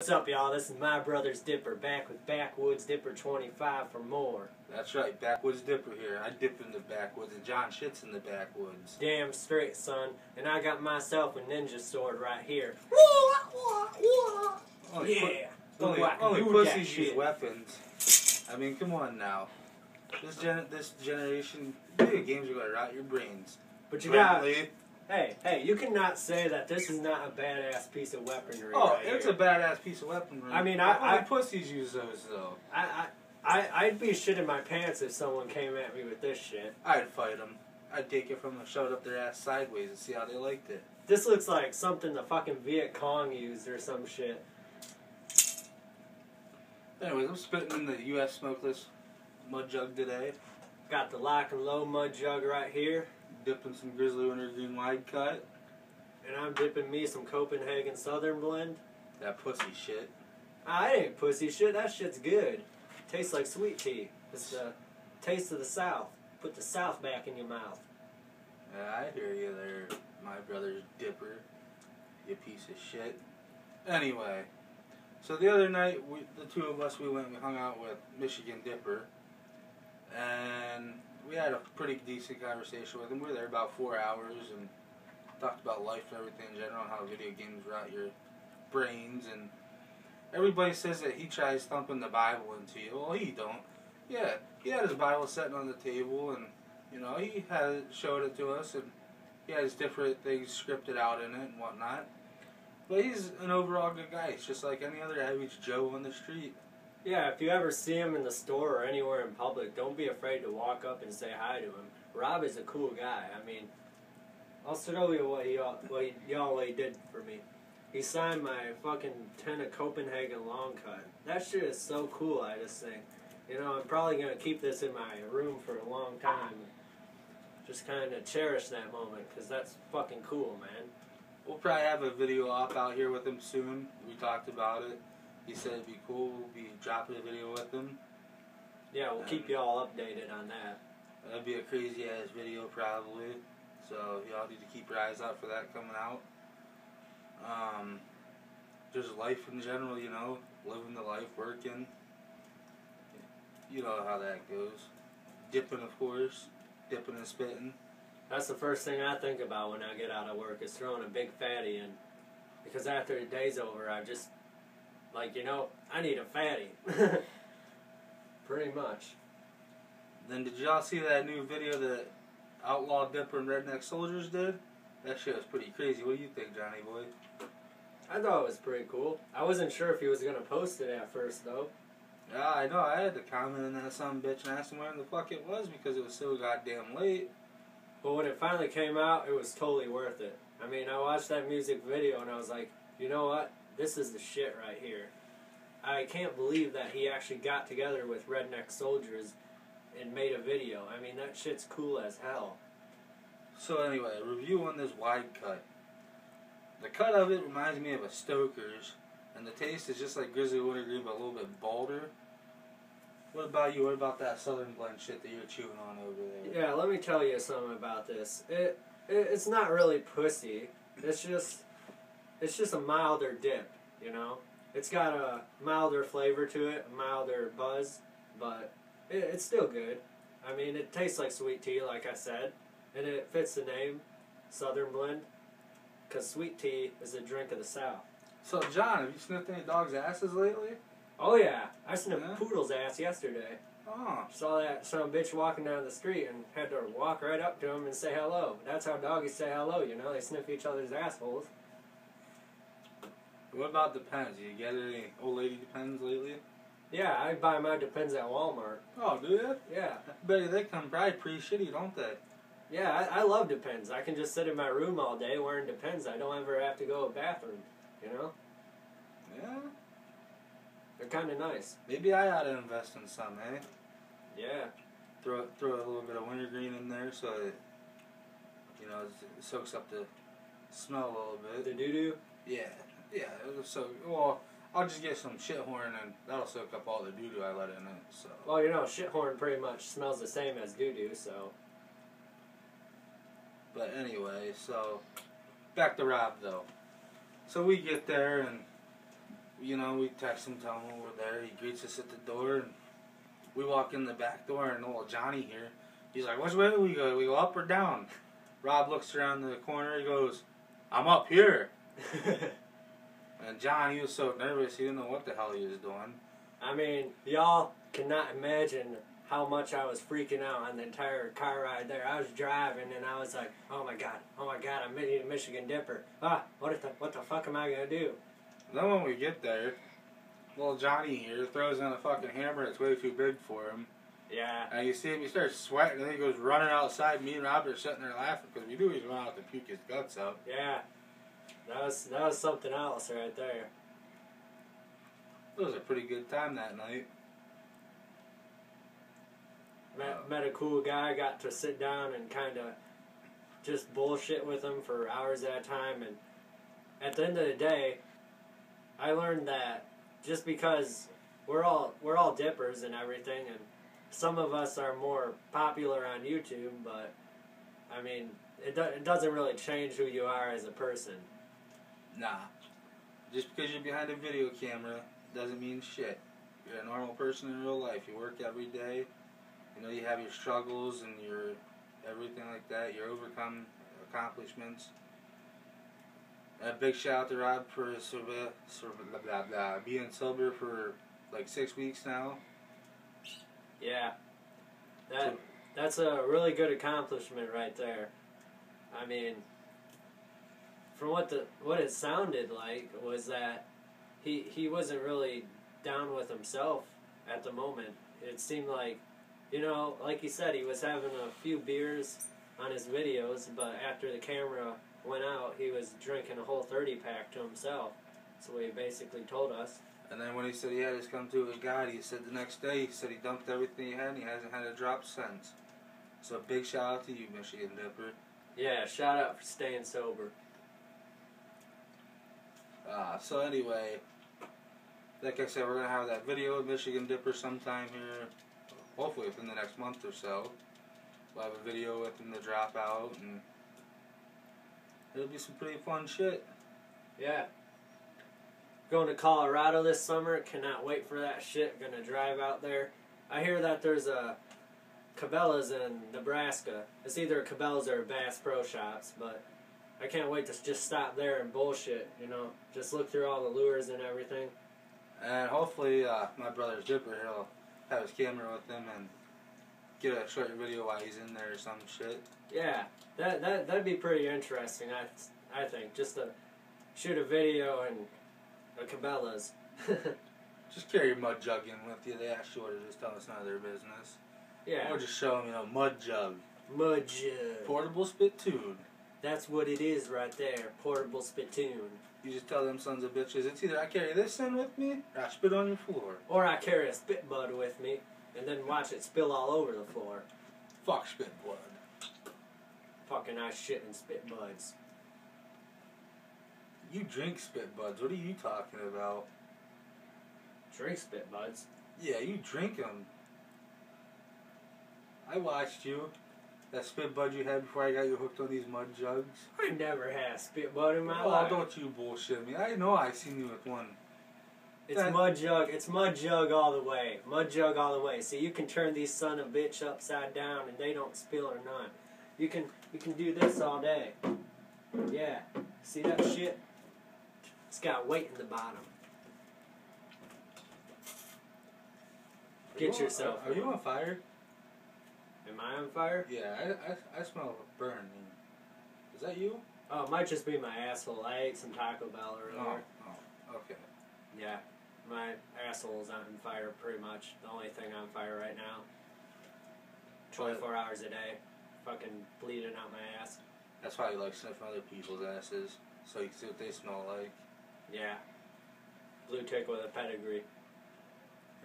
What's up, y'all? This is my brother's Dipper, back with Backwoods Dipper 25 for more. That's right, Backwoods Dipper here. I dip in the backwoods, and John shits in the backwoods. Damn straight, son. And I got myself a ninja sword right here. Only Yeah. only, Ooh, I can only pussies use weapons. I mean, come on now. This gen this generation, video games are gonna rot your brains. But you got. Hey, hey, you cannot say that this is not a badass piece of weaponry. Oh, right it's here. a badass piece of weaponry. I mean, But I- I- pussies use those though. I, I, I, I'd be shitting my pants if someone came at me with this shit. I'd fight them. I'd take it from them, shove it up their ass sideways, and see how they liked it. This looks like something the fucking Viet Cong used or some shit. Anyways, I'm spitting in the U.S. smokeless mud jug today. Got the lock and low mud jug right here. Dipping some Grizzly Wintergreen wide cut. And I'm dipping me some Copenhagen Southern Blend. That pussy shit. Ah, I ain't pussy shit. That shit's good. Tastes like sweet tea. It's the taste of the South. Put the South back in your mouth. I hear you there, my brother's dipper. You piece of shit. Anyway, so the other night, we, the two of us, we went and hung out with Michigan Dipper. And we had a pretty decent conversation with him. We were there about four hours and talked about life and everything in general, how video games rot your brains. And everybody says that he tries thumping the Bible into you. Well, he don't. Yeah, he had his Bible sitting on the table, and you know he had showed it to us, and he has different things scripted out in it and whatnot. But he's an overall good guy. He's just like any other average Joe on the street. Yeah, if you ever see him in the store or anywhere in public, don't be afraid to walk up and say hi to him. Rob is a cool guy. I mean, I'll show you what y'all what he did for me. He signed my fucking ten of Copenhagen long cut. That shit is so cool. I just think, you know, I'm probably gonna keep this in my room for a long time. Just kind of cherish that moment because that's fucking cool, man. We'll probably have a video up out here with him soon. We talked about it. He said it'd be cool. We'll be dropping a video with him. Yeah, we'll keep y'all updated on that. That'd be a crazy ass video probably. So y'all need to keep your eyes out for that coming out. Um, just life in general, you know, living the life, working. You know how that goes. Dipping, of course. Dipping and spitting. That's the first thing I think about when I get out of work is throwing a big fatty in. Because after the day's over, I just, like, you know, I need a fatty. Pretty much. Then did y'all see that new video that Outlaw Dipper and Redneck Soldiers did? That shit was pretty crazy. What do you think, Johnny boy? I thought it was pretty cool. I wasn't sure if he was going to post it at first, though. Yeah, I know. I had to comment on that some bitch and ask him where the fuck it was because it was so goddamn late. But when it finally came out, it was totally worth it. I mean, I watched that music video and I was like, you know what? This is the shit right here. I can't believe that he actually got together with Redneck Soldiers and made a video. I mean, that shit's cool as hell. So anyway, review on this wide cut. The cut of it reminds me of a Stoker's, and the taste is just like Grizzly Wintergreen, but a little bit bolder. What about you? What about that Southern blend shit that you're chewing on over there? Yeah, let me tell you something about this. It, it it's not really pussy. It's just it's just a milder dip, you know. It's got a milder flavor to it, a milder buzz, but it, it's still good. I mean, it tastes like sweet tea, like I said, and it fits the name, Southern Blend, because sweet tea is a drink of the South. So John, have you sniffed any dogs' asses lately? Oh yeah, I sniffed Yeah? Poodle's ass yesterday. Oh, Saw that some bitch walking down the street and had to walk right up to him and say hello. That's how doggies say hello, you know. They sniff each other's assholes. What about Depends? You get any old lady Depends lately? Yeah, I buy my Depends at Walmart. Oh, do you? Yeah, you they come probably pretty shitty, don't they? yeah, I, I love Depends. I can just sit in my room all day wearing Depends. I don't ever have to go to a bathroom. You know, Yeah. they're kind of nice. Maybe I ought to invest in some, eh? Yeah, Throw throw a little bit of wintergreen in there so it, you know, it soaks up the smell a little bit. the doo doo. Yeah, yeah. It'll. Well, I'll just get some shithorn and that'll soak up all the doo doo I let in it. So. Well, you know, shithorn pretty much smells the same as doo doo. So But anyway, so back to Rob though. So we get there and you know, we text him, tell him we're there. He greets us at the door, and we walk in the back door, and old Johnny here, he's like, "Which way do we go? We go up or down?" Rob looks around the corner. He goes, "I'm up here." And John, he was so nervous, he didn't know what the hell he was doing. I mean, y'all cannot imagine how much I was freaking out on the entire car ride there. I was driving and I was like, "Oh my god, oh my god, I'm in a Michigan Dipper. Ah, what if the what the fuck am I gonna do?" Then when we get there, little Johnny here throws in a fucking hammer that's way too big for him. Yeah, And you see him, he starts sweating, and then he goes running outside. Me and Robert are sitting there laughing because we knew he was going to have to puke his guts out. yeah. That was that was something else right there. It was a pretty good time that night. Met, uh, met a cool guy, got to sit down and kind of just bullshit with him for hours at a time. And at the end of the day, I learned that just because we're all we're all dippers and everything, and some of us are more popular on YouTube, but I mean, it, do, it doesn't really change who you are as a person. Nah. Just because you're behind a video camera doesn't mean shit. You're a normal person in real life. You work every day. You know, you have your struggles and your everything like that. You overcome accomplishments. A big shout out to Rob for blah, blah, blah, being sober for like six weeks now. Yeah, that that's a really good accomplishment right there. I mean, from what the what it sounded like was that he he wasn't really down with himself at the moment. It seemed like, you know, like he said, he was having a few beers on his videos, but after the camera went out, he was drinking a whole thirty pack to himself. That's what he basically told us. And then when he said he had his come to his God, he said the next day, he said he dumped everything he had and he hasn't had a drop since. So a big shout out to you, Michigan Dipper. Yeah, shout out for staying sober. Uh, so anyway, like I said, we're gonna have that video of Michigan Dipper sometime here, hopefully within the next month or so. We'll have a video with him to drop out, and it'll be some pretty fun shit. Yeah. Going to Colorado this summer. Cannot wait for that shit. Gonna drive out there. I hear that there's a Cabela's in Nebraska. It's either Cabela's or Bass Pro Shops, but I can't wait to just stop there and bullshit. You know, just look through all the lures and everything. And hopefully, uh, my brother's Dipper, he'll have his camera with him and get a short video while he's in there or some shit. Yeah, that that that'd be pretty interesting. I I think just to shoot a video and a Cabela's. Just carry your mud jug in with you. They ask you what it is, tell us none of their business. yeah, Or just show them, you know, mud jug. mud jug. Portable spittoon. That's what it is right there. Portable spittoon. You just tell them sons of bitches, it's either I carry this in with me or I spit on your floor. Or I carry a spit bud with me and then watch it spill all over the floor. Fuck spit bud. Fucking I shit and spit buds. You drink spit buds. What are you talking about? Drink spit buds. Yeah, you drink them. I watched you. That spit bud you had before I got you hooked on these mud jugs. I never had a spit bud in my oh, life. don't you bullshit me. I know I seen you with one. It's That- mud jug. It's mud jug all the way. Mud jug all the way. So you can turn these son of bitch upside down and they don't spill or none. You can you can do this all day. Yeah. See that shit? It's got weight in the bottom. Are Get you yourself On, are you on fire? Am I on fire? Yeah, I, I, I smell a burn. Is that you? Oh, it might just be my asshole. I ate some Taco Bell earlier. Oh, oh, okay. Yeah, my asshole's on fire pretty much. The only thing on fire right now. 24 hours a day. Fucking bleeding out my ass. That's why you like sniffing other people's asses, so you can see what they smell like. Yeah. Blue tick with a pedigree.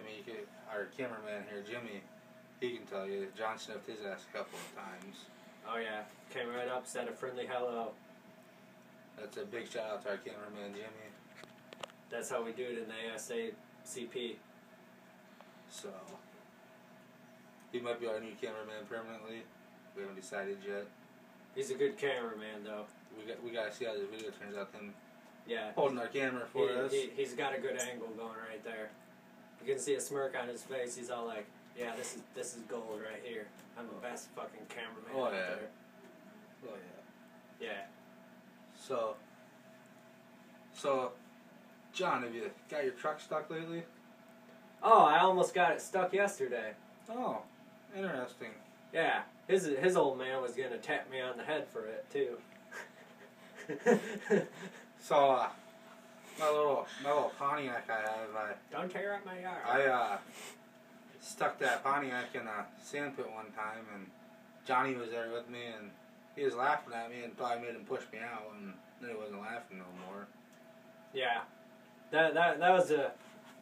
I mean, you could, our cameraman here, Jimmy, he can tell you. John sniffed his ass a couple of times. Oh yeah, came right up, said a friendly hello. That's a big shout out to our cameraman, Jimmy. That's how we do it in the ASACP. So, he might be our new cameraman permanently. We haven't decided yet. He's a good cameraman though. We got we gotta see how this video turns out. Him Yeah. holding our camera for he, us. He, he's got a good angle going right there. You can see a smirk on his face. He's all like, "Yeah, this is this is gold right here. I'm the best fucking cameraman Oh, out yeah. there." Oh yeah. Yeah. So, so, John, have you got your truck stuck lately? Oh, I almost got it stuck yesterday. Oh, interesting. Yeah, his his old man was gonna tap me on the head for it too. So, uh, my little my little Pontiac I have, I Don't tear up my yard. I uh, stuck that Pontiac in a sand pit one time, and Johnny was there with me, and he was laughing at me and probably made him push me out, and then he wasn't laughing no more. Yeah, that that that was a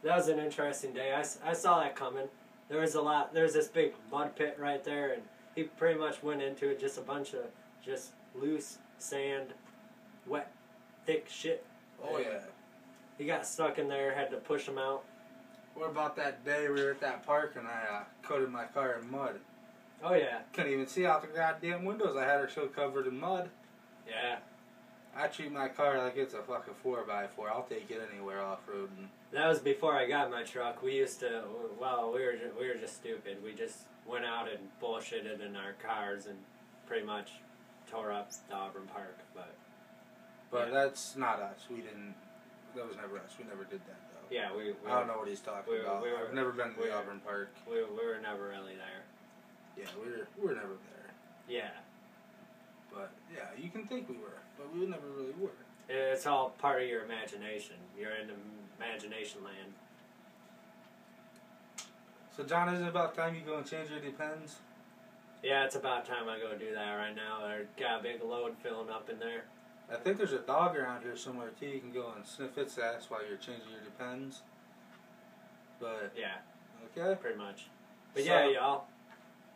that was an interesting day. I, I saw that coming. There was a lot. There was this big mud pit right there, and he pretty much went into it just a bunch of just loose sand, wet, thick shit. Oh yeah. He got stuck in there. Had to push him out. What about that day we were at that park and I uh, coated my car in mud? Oh yeah, Couldn't even see out the goddamn windows. I had her so covered in mud. yeah. I treat my car like it's a fucking four by four. I'll take it anywhere off roading. That was before I got my truck. We used to. Well, we were ju- we were just stupid. We just went out and bullshitted in our cars and pretty much tore up the Auburn Park. But But Yeah. that's not us. We didn't. That was never us. We never did that. Yeah, we we, I don't know what he's talking we about. we were- I've never been to we the Auburn Park. we, we were never really there. Yeah, we were we were never there. Yeah, But yeah, you can think we were, but we never really were. it's all part of your imagination. You're in imagination land. So John, is it about time you go and change your depends? Yeah, it's about time I go do that right now. I got a big load filling up in there. I think there's a dog around here somewhere too. You can go and sniff its ass while you're changing your depends. But Yeah, okay. pretty much. But So- yeah, y'all.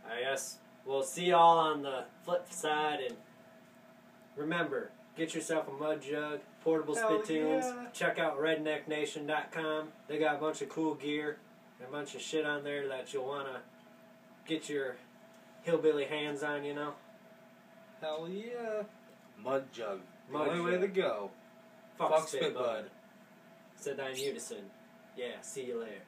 I guess we'll see y'all on the flip side. And remember, get yourself a mud jug, portable Hell spittoons. yeah. Check out rednecknation.com. They got a bunch of cool gear and a bunch of shit on there that you'll want to get your hillbilly hands on, you know? Hell yeah. Mud jug. Mud only way to go. Fuck, Fuck spit, bud. Said that in unison. Yeah, see you later.